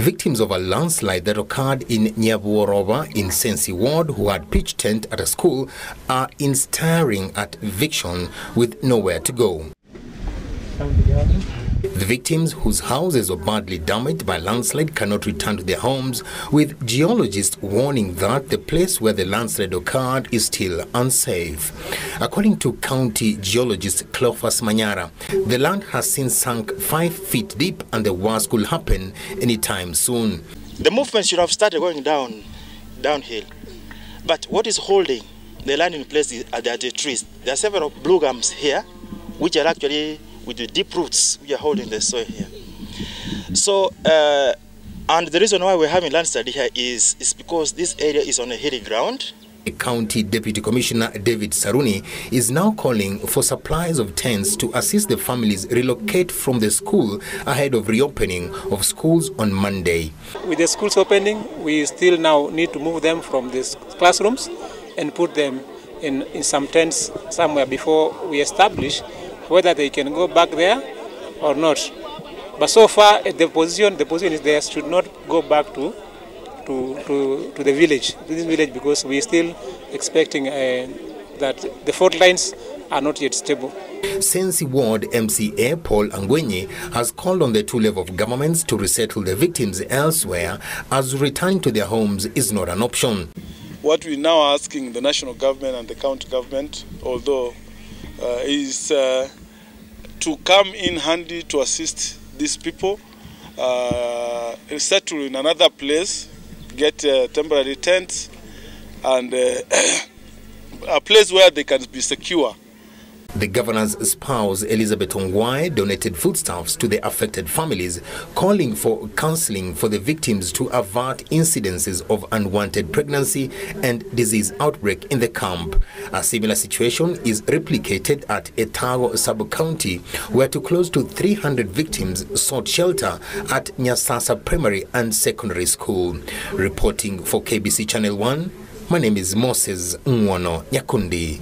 Victims of a landslide that occurred in Nyavuorova in Sensi Ward who had pitched tent at a school are in staring at eviction with nowhere to go. The victims whose houses were badly damaged by landslide cannot return to their homes, with geologists warning that the place where the landslide occurred is still unsafe. According to county geologist Cleophas Manyara, the land has since sunk five feet deep and the worst could happen anytime soon. The movement should have started going down, downhill. But what is holding the land in place are the, the trees. There are several blue gums here, which are actually with the deep roots we are holding the soil here. So, uh, and the reason why we're having land study here is, is because this area is on a hilly ground. The County Deputy Commissioner David Saruni is now calling for supplies of tents to assist the families relocate from the school ahead of reopening of schools on Monday. With the schools opening, we still now need to move them from the classrooms and put them in, in some tents somewhere before we establish whether they can go back there or not. But so far, the position the position is they should not go back to to, to, to the village, to this village, because we're still expecting uh, that the fault lines are not yet stable. Sensi Ward MCA Paul Angwenyi has called on the two level of governments to resettle the victims elsewhere as returning to their homes is not an option. What we're now asking the national government and the county government, although uh, is uh, to come in handy to assist these people, uh, settle in another place, get uh, temporary tents, and uh, a place where they can be secure. The governor's spouse, Elizabeth Ongwae, donated foodstuffs to the affected families, calling for counseling for the victims to avert incidences of unwanted pregnancy and disease outbreak in the camp. A similar situation is replicated at Etago sub-county, where to close to 300 victims sought shelter at Nyasasa Primary and Secondary School. Reporting for KBC Channel 1, my name is Moses Nwono Nyakundi.